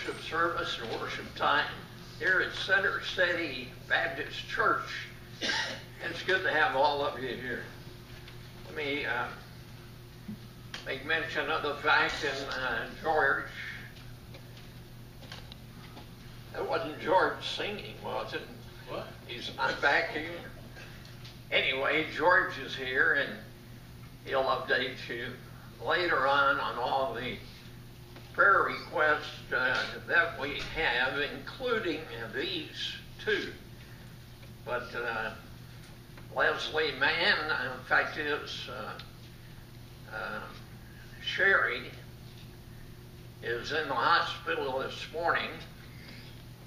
worship service and worship time here at Center City Baptist Church. It's good to have all of you here. Let me uh, make mention of the fact, that uh, George, that wasn't George singing, was it? What? He's not back here. Anyway, George is here and he'll update you later on on all the prayer requests uh, that we have, including these two. But uh, Leslie Mann, in fact, is uh, uh, Sherry, is in the hospital this morning.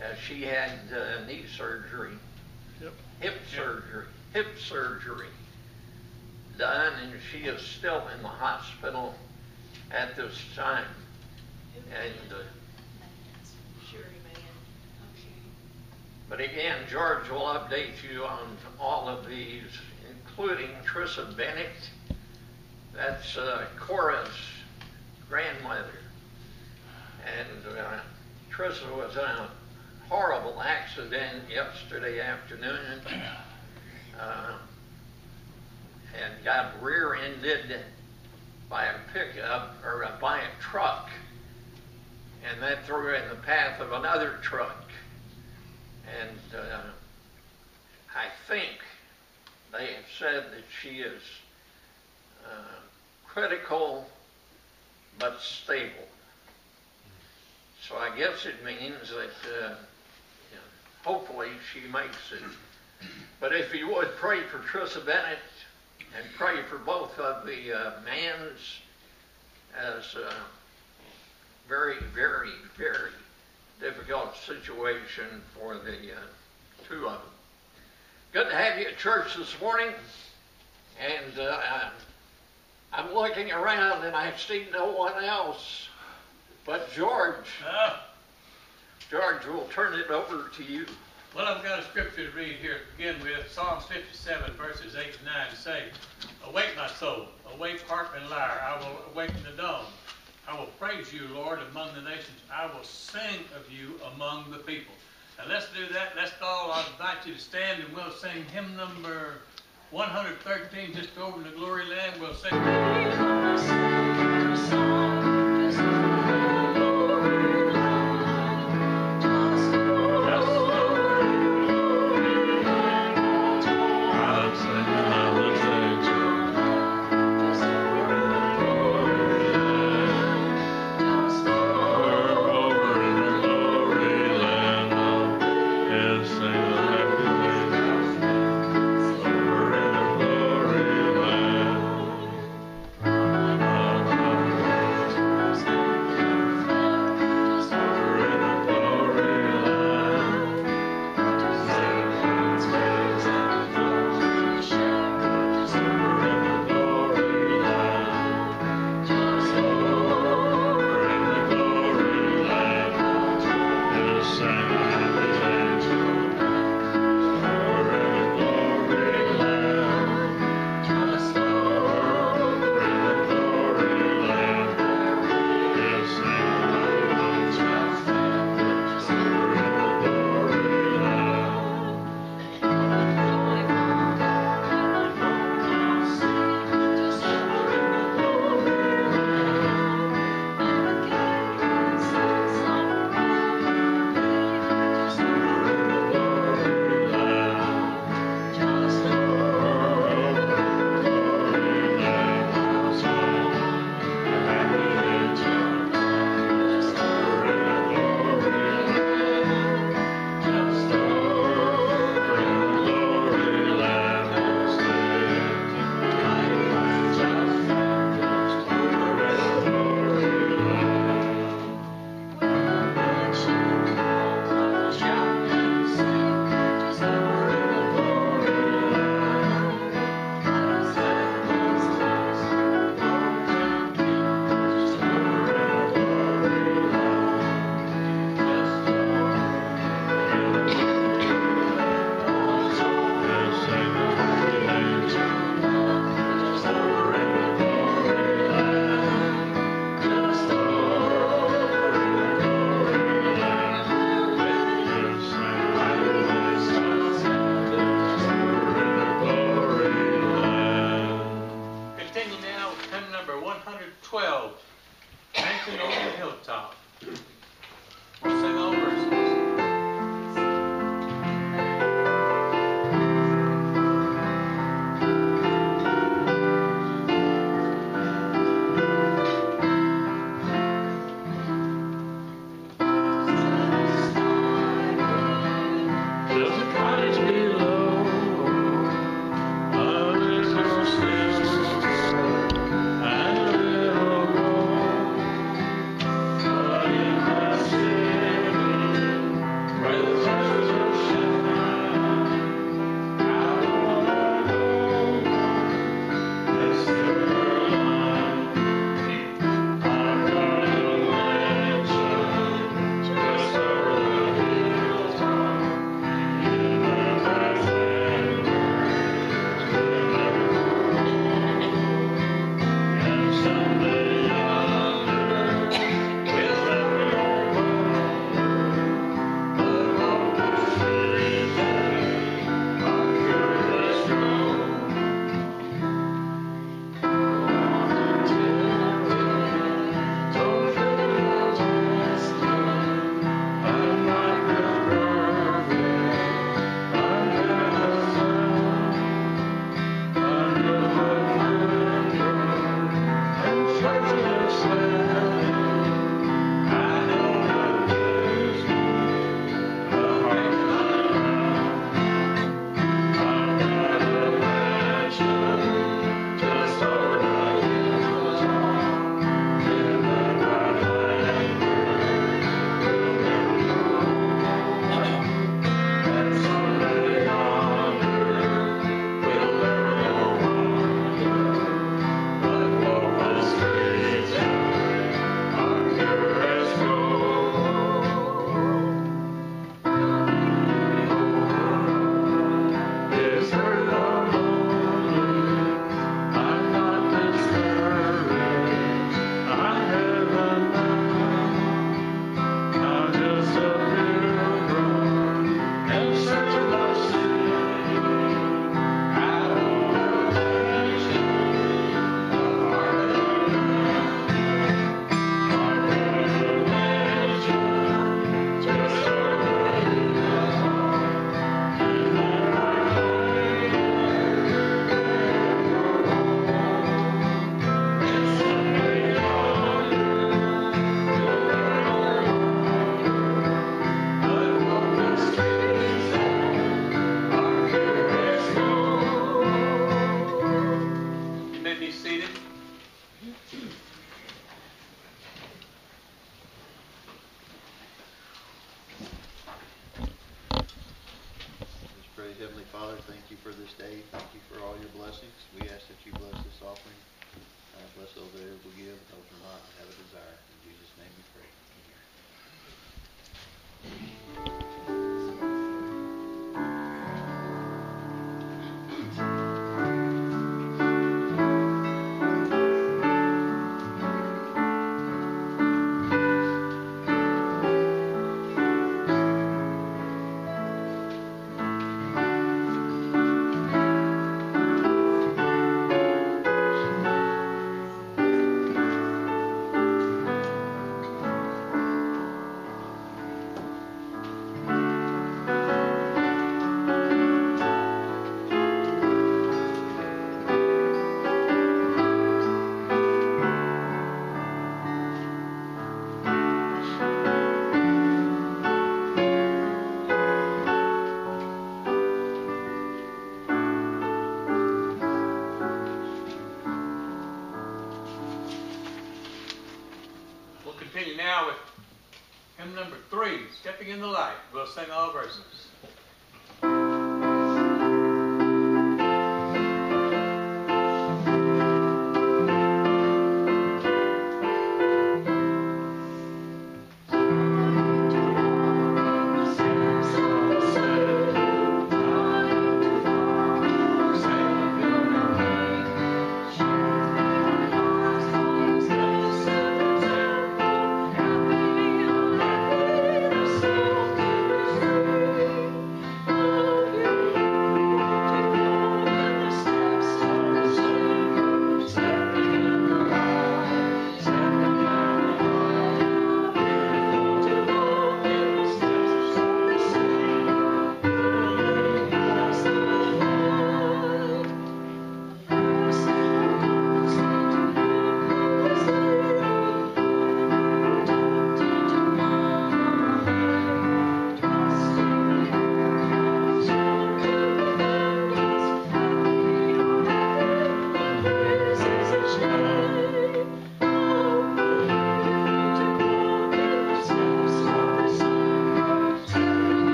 Uh, she had uh, knee surgery, Yep. hip surgery, hip surgery done, and she is still in the hospital at this time. And uh, Sherry Mann. Okay. But again, George will update you on all of these, including Trissa Bennett. That's uh, Cora's grandmother. And uh, Trissa was in a horrible accident yesterday afternoon uh, and got rear-ended by a pickup or uh, by a truck. And that threw her in the path of another truck. And uh, I think they have said that she is uh, critical but stable. So I guess it means that uh, you know, hopefully she makes it. But if you would pray for Trissa Bennett and pray for both of the uh, Manns as a very, very, very difficult situation for the uh, two of them. Good to have you at church this morning, and uh, I'm looking around and I see no one else but George. Ah, George, we'll turn it over to you. well, I've got a scripture to read here to begin with. Psalms 57, verses 8 and 9 say, Awake, my soul, awake, harp and lyre. I will awaken the dawn. I will praise you, Lord, among the nations. I will sing of you among the people. Now let's do that. Let's all, I'll invite you to stand and we'll sing hymn number 113, just over in the glory land. We'll sing. now with hymn number three, Stepping in the Light. We'll sing all verses.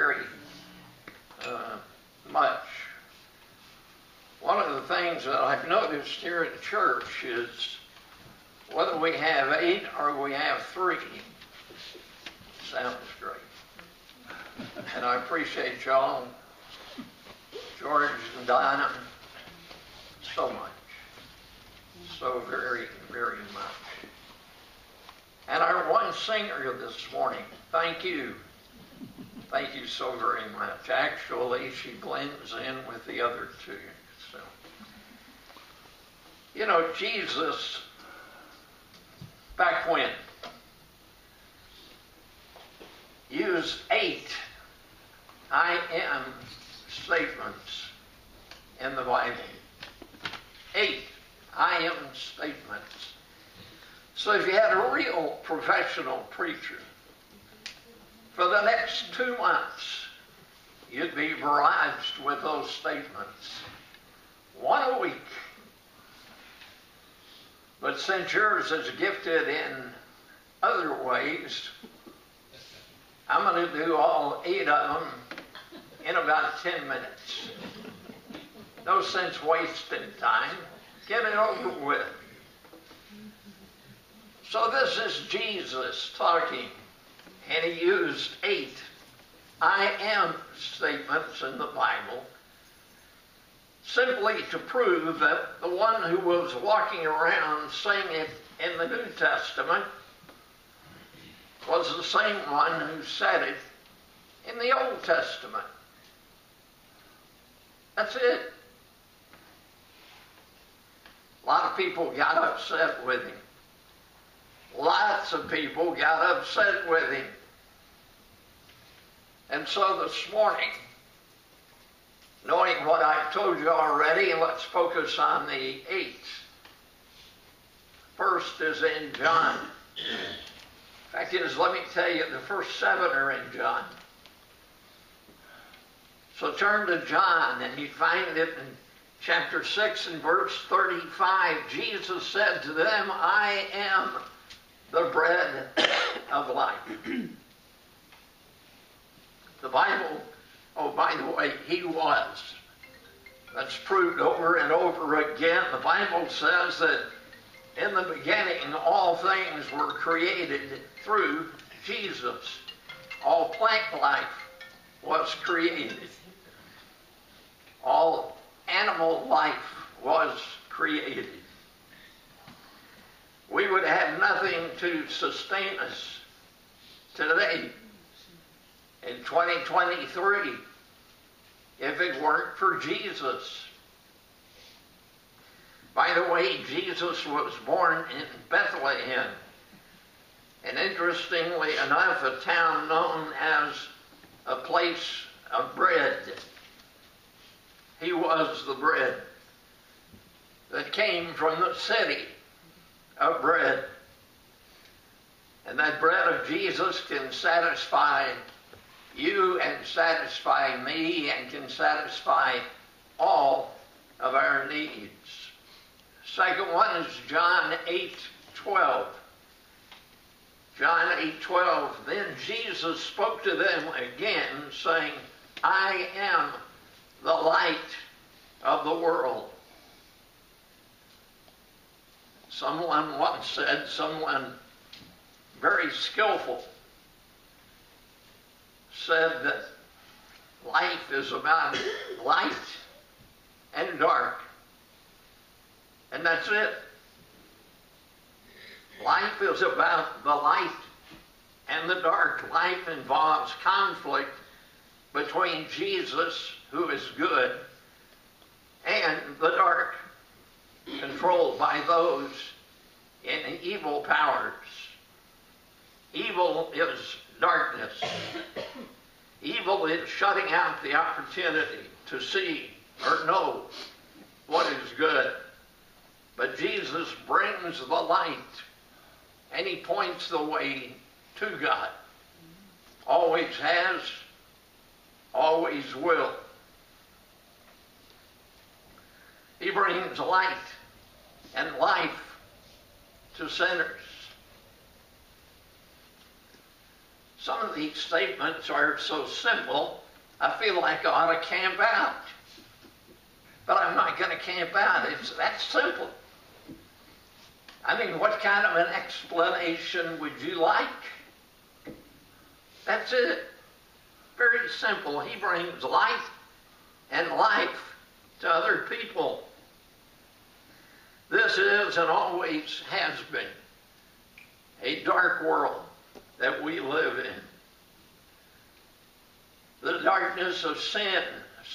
Very, uh, much. One of the things that I've noticed here at church is whether we have eight or we have three, sounds great. And I appreciate y'all, George and Dinah, so much. So very, very much. And our one singer this morning, thank you. Thank you so very much. Actually, she blends in with the other two. So, you know, Jesus, back when, used eight I am statements in the Bible. Eight I am statements. So if you had a real professional preacher, for the next two months, you'd be barraged with those statements. One a week. But since yours is gifted in other ways, I'm going to do all eight of them in about 10 minutes. No sense wasting time. Get it over with. So this is Jesus talking, and he used eight I am statements in the Bible simply to prove that the one who was walking around saying it in the New Testament was the same one who said it in the Old Testament. That's it. A lot of people got upset with him. Lots of people got upset with him. And so this morning, knowing what I've told you already, let's focus on the eight. First is in John. In fact is, let me tell you, the first seven are in John. So turn to John, and you find it in chapter 6 and verse 35. Jesus said to them, I am the bread of life. The Bible, oh, by the way, he was That's proved over and over again. The Bible says that in the beginning all things were created through Jesus. All plant life was created. All animal life was created. We would have nothing to sustain us today in 2023 if it weren't for Jesus. By the way, Jesus was born in Bethlehem. And interestingly enough, a town known as a place of bread. He was the bread that came from the city of bread. And that bread of Jesus can satisfy you and satisfy me and can satisfy all of our needs. Second one is John 8 12. John 8 12. Then Jesus spoke to them again, saying, I am the light of the world. Someone once said, someone very skillful said that life is about light and dark. And that's it. Life is about the light and the dark. Life involves conflict between Jesus, who is good, and the dark, controlled by those in evil powers. Evil is darkness. Evil is shutting out the opportunity to see or know what is good. But Jesus brings the light and he points the way to God. Always has, always will. He brings light and life to sinners. Some of these statements are so simple, I feel like I ought to camp out. But I'm not going to camp out. It's that simple. I mean, what kind of an explanation would you like? That's it. Very simple. He brings light and life to other people. This is and always has been a dark world that we live in. The darkness of sin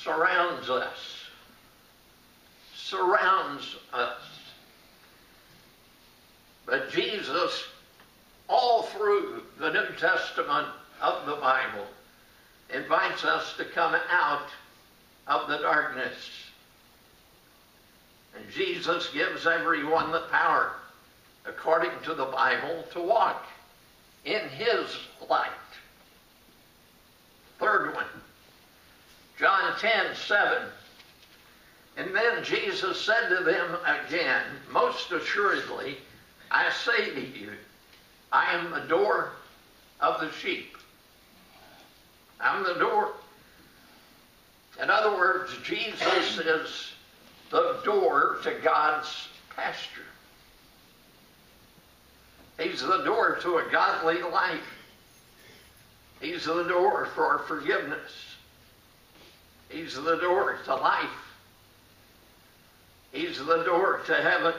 surrounds us, surrounds us. But Jesus, all through the New Testament of the Bible, invites us to come out of the darkness. And Jesus gives everyone the power, according to the Bible, to walk in his light. Third one, John 10 7. And then Jesus said to them again, Most assuredly, I say to you, I am the door of the sheep. I'm the door. In other words, Jesus is the door to God's pasture. He's the door to a godly life. He's the door for forgiveness. He's the door to life. He's the door to heaven.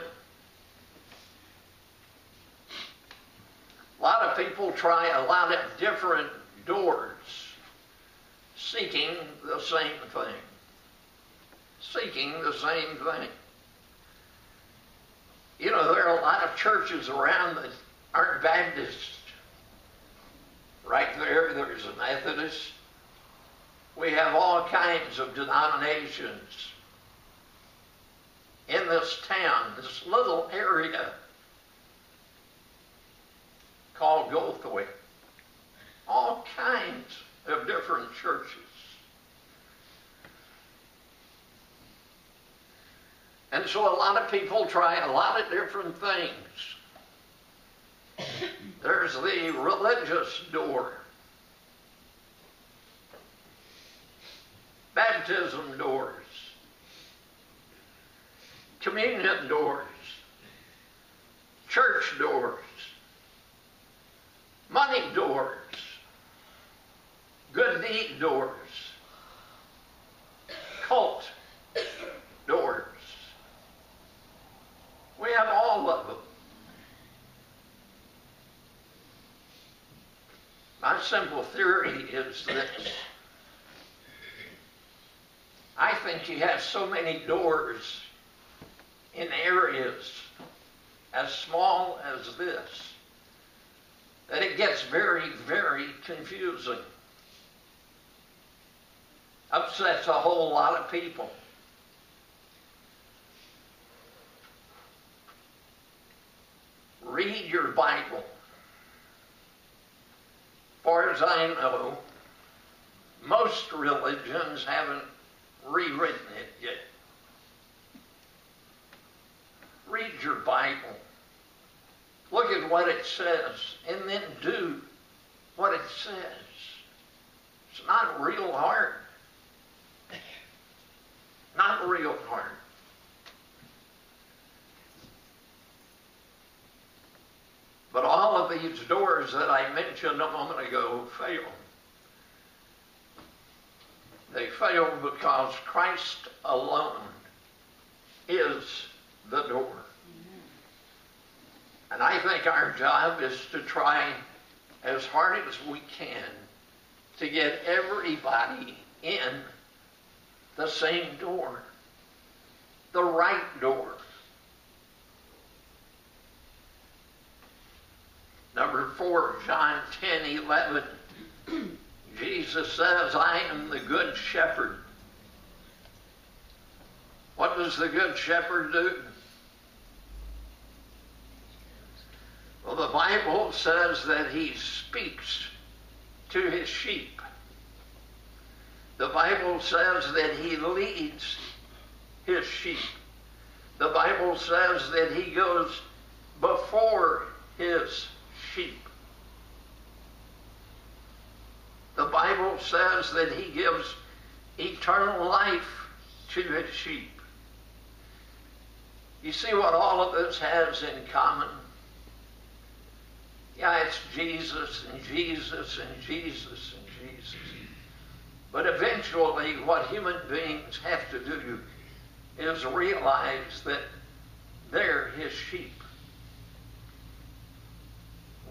A lot of people try a lot of different doors seeking the same thing. Seeking the same thing. You know, there are a lot of churches around that aren't Baptist. Right there, there's a Methodist. We have all kinds of denominations in this town, this little area called Goldthwaite. All kinds of different churches. And so a lot of people try a lot of different things. There's the religious door. Baptism doors. communion doors, church doors, money doors, good deed doors, cult doors. We have all of them. My simple theory is this. I think you have so many doors in areas as small as this that it gets very, very confusing. Upsets a whole lot of people. Read your Bible. Far as I know, most religions haven't rewritten it yet. Read your Bible. Look at what it says and then do what it says. It's not real hard. Not real hard. But all of these doors that I mentioned a moment ago fail. They fail because Christ alone is the door. And I think our job is to try as hard as we can to get everybody in the same door, the right door. Number four, John 10 11. Jesus says, I am the good shepherd. What does the good shepherd do? Well, the Bible says that he speaks to his sheep. The Bible says that he leads his sheep. The Bible says that he goes before his sheep. The Bible says that he gives eternal life to his sheep. You see what all of this has in common? Yeah, it's Jesus and Jesus and Jesus and Jesus. But eventually, what human beings have to do is realize that they're his sheep.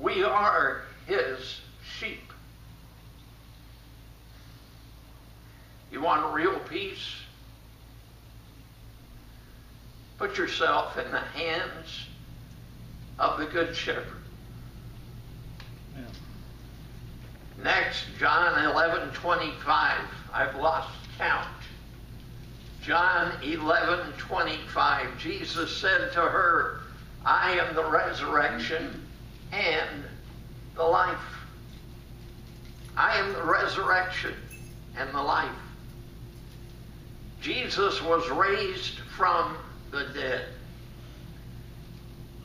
We are his sheep. You want real peace? Put yourself in the hands of the Good Shepherd. Next, John 11 25. I've lost count. John 11 25. Jesus said to her, I am the resurrection and the life. I am the resurrection and the life. Jesus was raised from the dead.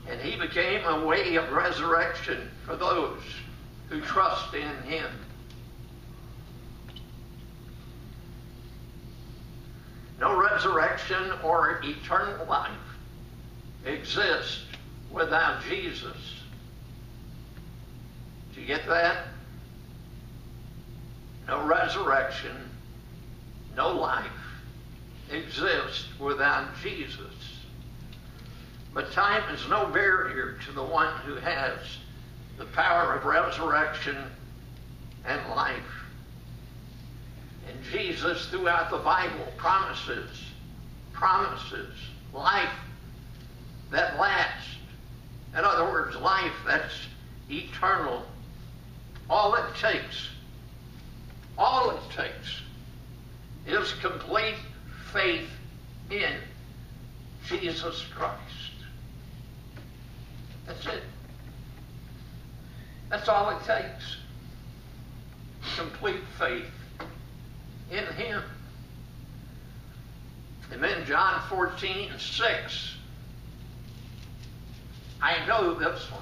And he became a way of resurrection for those who trust in him. No resurrection or eternal life exists without Jesus. You get that? No resurrection, no life exists without Jesus. But time is no barrier to the one who has the power of resurrection and life. And Jesus, throughout the Bible, promises, promises life that lasts. In other words, life that's eternal. All it takes, all it takes is complete faith in Jesus Christ. That's it. That's all it takes. Complete faith in Him. And then John 14, and 6. I know this one.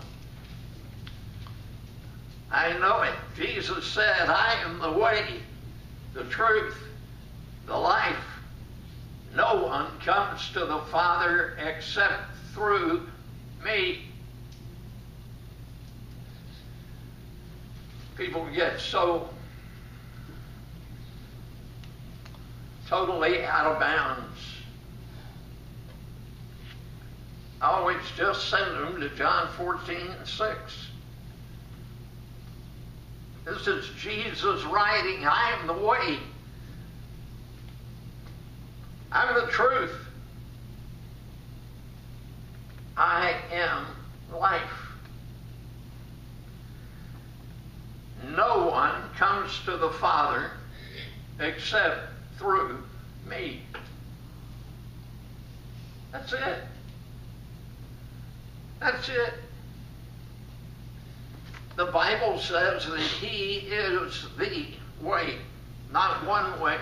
I know it. Jesus said, I am the way, the truth, the life. No one comes to the Father except through me. People get so totally out of bounds. Oh, I always just send them to John 14 and 6. This is Jesus writing, I am the way. I'm the truth. I am life. No one comes to the Father except through me. That's it. That's it. The Bible says that He is the way, not one way,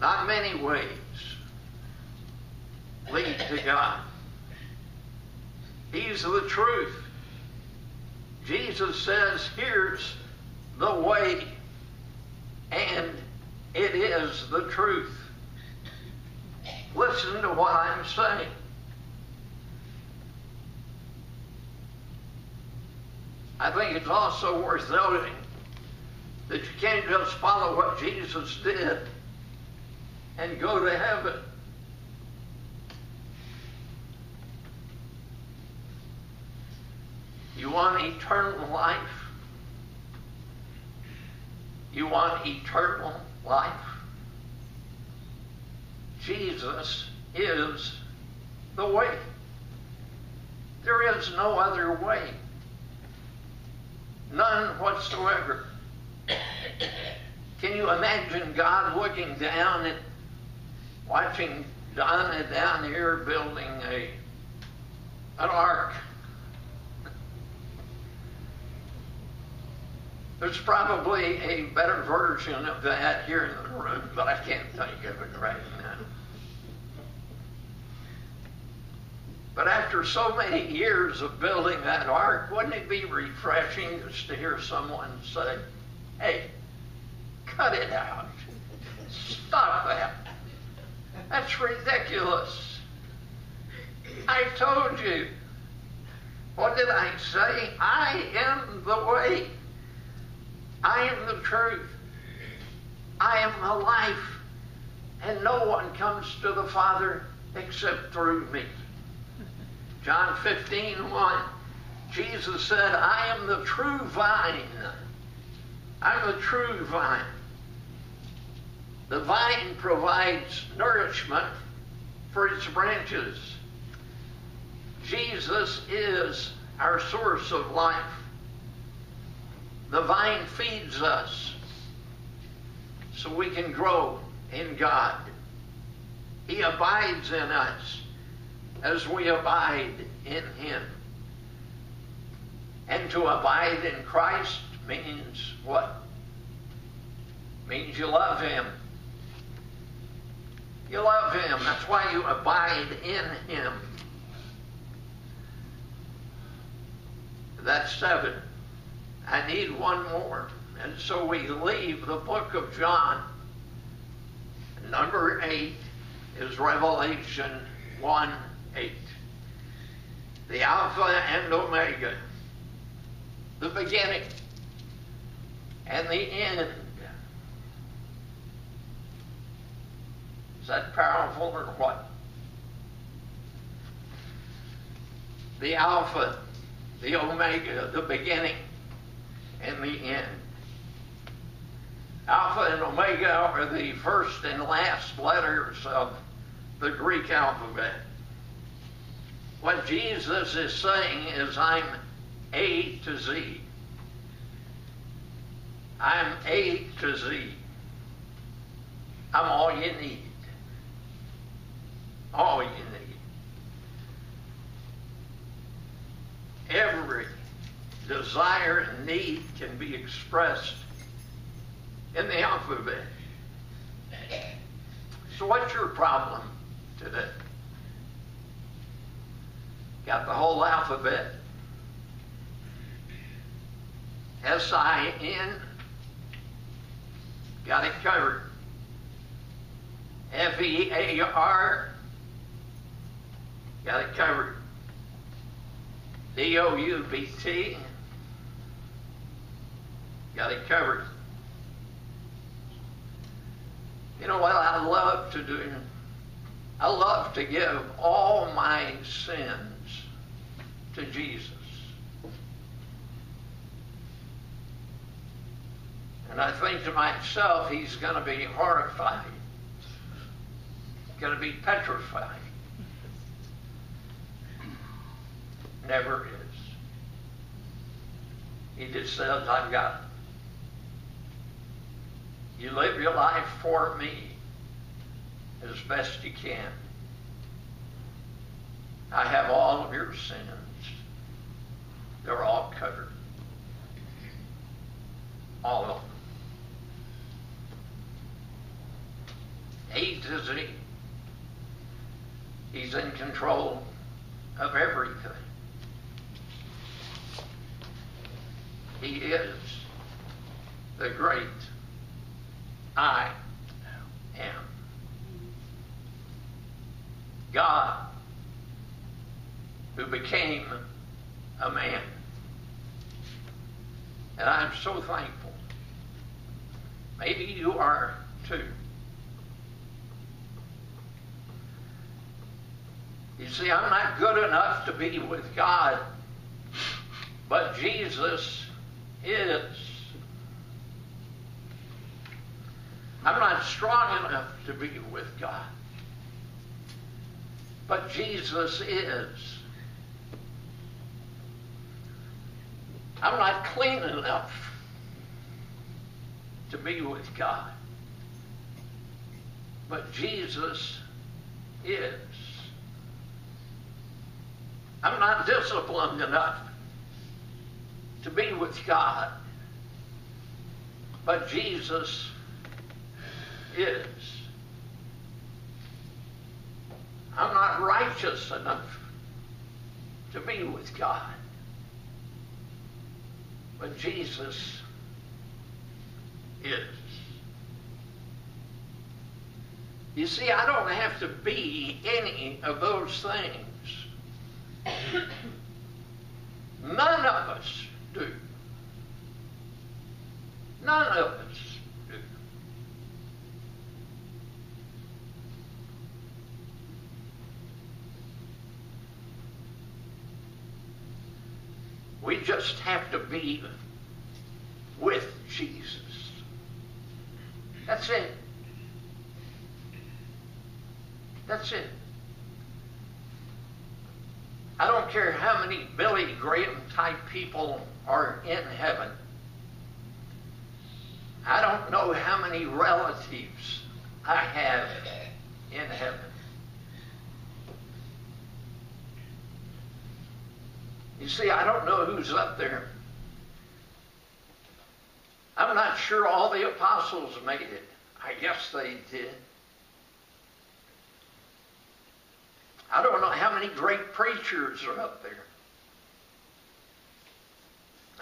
not many ways lead to God. He's the truth. Jesus says, here's the way, and it is the truth. Listen to what I'm saying. I think it's also worth noting that you can't just follow what Jesus did and go to heaven. You want eternal life? You want eternal life? Jesus is the way. There is no other way. None whatsoever. Can you imagine God looking down and watching Donna down here building a an ark? There's probably a better version of that here in the room, but I can't think of it right now. But after so many years of building that ark, wouldn't it be refreshing just to hear someone say, hey, cut it out. Stop that. That's ridiculous. I told you. What did I say? I am the way. I am the truth. I am the life. And no one comes to the Father except through me. John 15, 1. Jesus said, I am the true vine. I'm the true vine. The vine provides nourishment for its branches. Jesus is our source of life. The vine feeds us so we can grow in God. He abides in us as we abide in Him. And to abide in Christ means what? Means you love Him. You love Him. That's why you abide in Him. That's seven. I need one more. And so we leave the book of John. Number eight is Revelation 1 8. The Alpha and Omega, the beginning and the end. Is that powerful or what? The Alpha, the Omega, the beginning and the end. Alpha and Omega are the first and last letters of the Greek alphabet. What Jesus is saying is, I'm A to Z. I'm A to Z. I'm all you need. All you need. Every desire and need can be expressed in the alphabet. So, what's your problem today? Got the whole alphabet. S I N. Got it covered. F E A R, got it covered. D O U B T, got it covered. You know what I love to do? I love to give all my sins to Jesus. And I think to myself, he's going to be horrified, going to be petrified. Never is. He just says, I've got. You live your life for me as best you can. I have all of your sins. They're all covered. All of them. A to Z. He's in control of everything. He is the great I am. God who became a man. And I'm so thankful. Maybe you are too. You see, I'm not good enough to be with God, but Jesus is. I'm not strong enough to be with God, but Jesus is. I'm not clean enough to be with God, but Jesus is. I'm not disciplined enough to be with God, but Jesus is. I'm not righteous enough to be with God, but Jesus is. You see, I don't have to be any of those things. None of us do. None of us do. We just have to be with Jesus. That's it. That's it. I don't care how many Billy Graham type people are in heaven. I don't know how many relatives I have in heaven. You see, I don't know who's up there. I'm not sure all the apostles made it. I guess they did. I don't know how many great preachers are up there.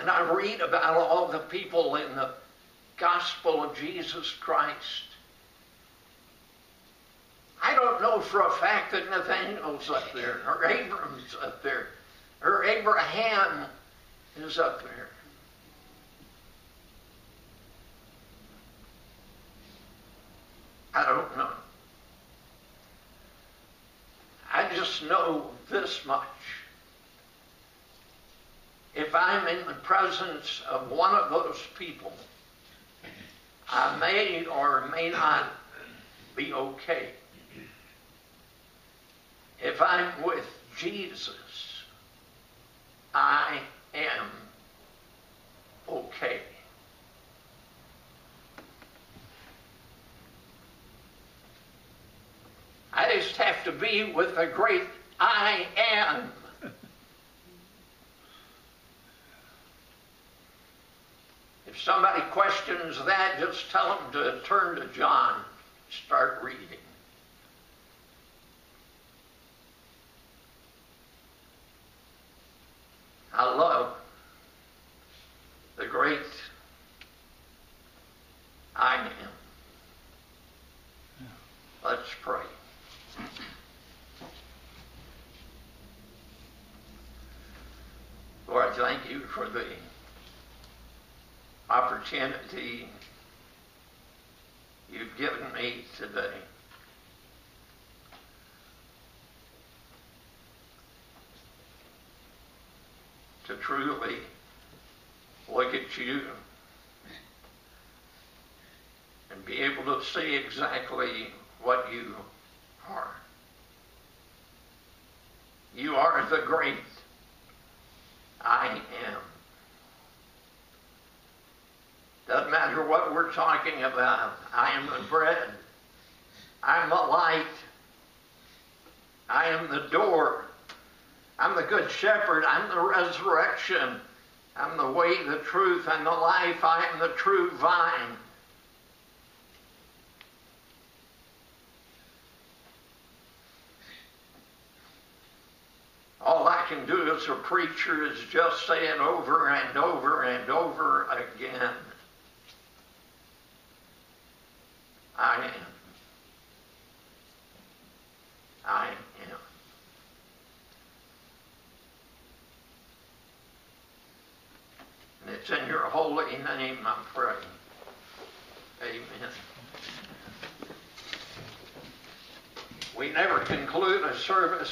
And I read about all the people in the gospel of Jesus Christ. I don't know for a fact that Nathaniel's up there, or Abram's up there, or Abraham is up there. I don't know. I just know this much. If I'm in the presence of one of those people, I may or may not be okay. If I'm with Jesus, I am okay. I just have to be with the great I am. If somebody questions that, just tell them to turn to John, start reading. I love the great I am. Let's pray. Lord, I thank you for the opportunity you've given me today. To truly look at you and be able to see exactly what you are. You are the great I am. Doesn't matter what we're talking about. I am the bread. I'm the light. I am the door. I'm the good shepherd. I'm the resurrection. I'm the way, the truth, and the life. I am the true vine. All I can do as a preacher is just say it over and over and over again. I am. And it's in your holy name I'm praying. Amen. We never conclude a service